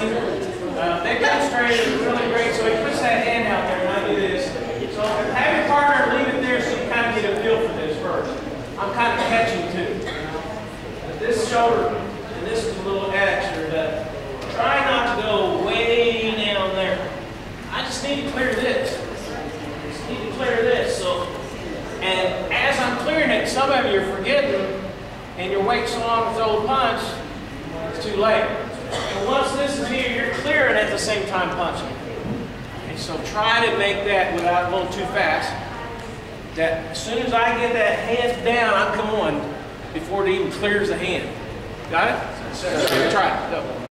clean. Uh, they demonstrated it really great. So he puts that hand out there and I do this. So have your partner leave it there so you kind of get a feel for this first. I'm kind of catching too. But this shoulder, and this is a little extra, but try not to go way down there. I just need to clear this. Just need to clear this. So, and as I'm clearing it, some of you are forgetting, and you're waiting so long throw the punch, it's too late. And once this is here, you're clearing at the same time punching. Okay, so try to make that without going too fast. That as soon as I get that hand down, I'm going before it even clears the hand. Got it? Try it. Go.